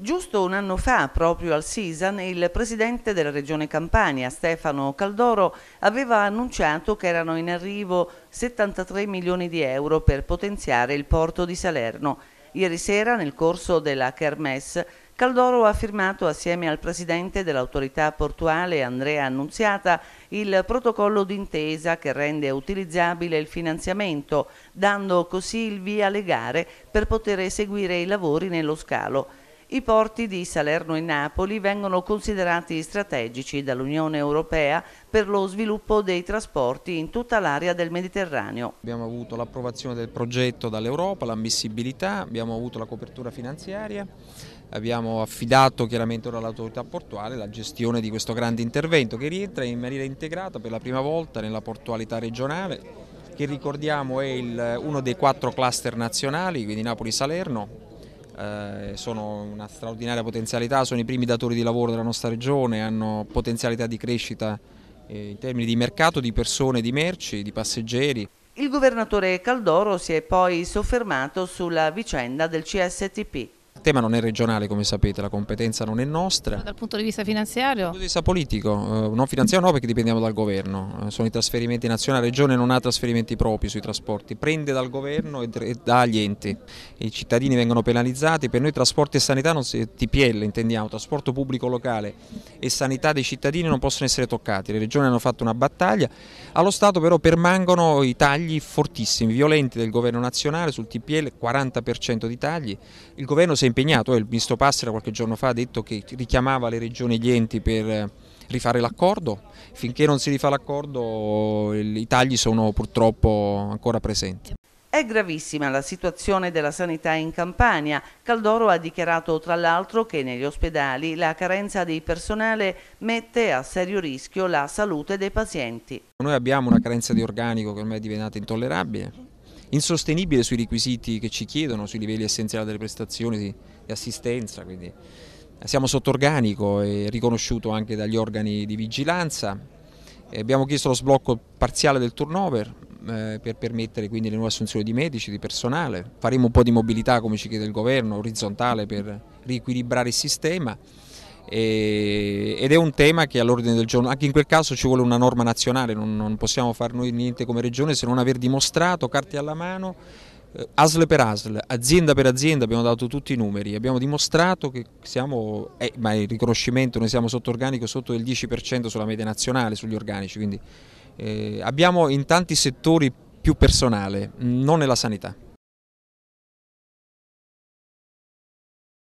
Giusto un anno fa, proprio al Sisan, il presidente della regione Campania, Stefano Caldoro, aveva annunciato che erano in arrivo 73 milioni di euro per potenziare il porto di Salerno. Ieri sera, nel corso della Kermesse, Caldoro ha firmato assieme al presidente dell'autorità portuale Andrea Annunziata il protocollo d'intesa che rende utilizzabile il finanziamento, dando così il via alle gare per poter eseguire i lavori nello scalo. I porti di Salerno e Napoli vengono considerati strategici dall'Unione Europea per lo sviluppo dei trasporti in tutta l'area del Mediterraneo. Abbiamo avuto l'approvazione del progetto dall'Europa, l'ammissibilità, abbiamo avuto la copertura finanziaria, abbiamo affidato chiaramente ora all'autorità portuale la gestione di questo grande intervento che rientra in maniera integrata per la prima volta nella portualità regionale che ricordiamo è il, uno dei quattro cluster nazionali, quindi Napoli-Salerno, eh, sono una straordinaria potenzialità, sono i primi datori di lavoro della nostra regione, hanno potenzialità di crescita eh, in termini di mercato, di persone, di merci, di passeggeri. Il governatore Caldoro si è poi soffermato sulla vicenda del CSTP. Il tema non è regionale come sapete, la competenza non è nostra. Dal punto di vista finanziario? Dal punto di vista politico, eh, non finanziario no perché dipendiamo dal governo, eh, sono i trasferimenti nazionali, la regione non ha trasferimenti propri sui trasporti, prende dal governo e dà agli enti, i cittadini vengono penalizzati, per noi trasporto e sanità, non si, TPL intendiamo, trasporto pubblico locale e sanità dei cittadini non possono essere toccati, le regioni hanno fatto una battaglia, allo Stato però permangono i tagli fortissimi, violenti del governo nazionale sul TPL, 40% di tagli, il governo si è impegnato, il ministro Passera qualche giorno fa ha detto che richiamava le regioni e gli enti per eh, rifare l'accordo, finché non si rifà l'accordo i tagli sono purtroppo ancora presenti. È gravissima la situazione della sanità in Campania. Caldoro ha dichiarato tra l'altro che negli ospedali la carenza di personale mette a serio rischio la salute dei pazienti. Noi abbiamo una carenza di organico che ormai è diventata intollerabile insostenibile sui requisiti che ci chiedono, sui livelli essenziali delle prestazioni di assistenza, quindi siamo sotto organico e riconosciuto anche dagli organi di vigilanza. abbiamo chiesto lo sblocco parziale del turnover eh, per permettere quindi le nuove assunzioni di medici, di personale. Faremo un po' di mobilità come ci chiede il governo, orizzontale per riequilibrare il sistema ed è un tema che all'ordine del giorno, anche in quel caso ci vuole una norma nazionale, non, non possiamo fare noi niente come regione se non aver dimostrato carte alla mano eh, ASL per ASL, azienda per azienda abbiamo dato tutti i numeri, abbiamo dimostrato che siamo, eh, ma il riconoscimento, noi siamo sotto organico sotto il 10% sulla media nazionale, sugli organici, quindi eh, abbiamo in tanti settori più personale, non nella sanità.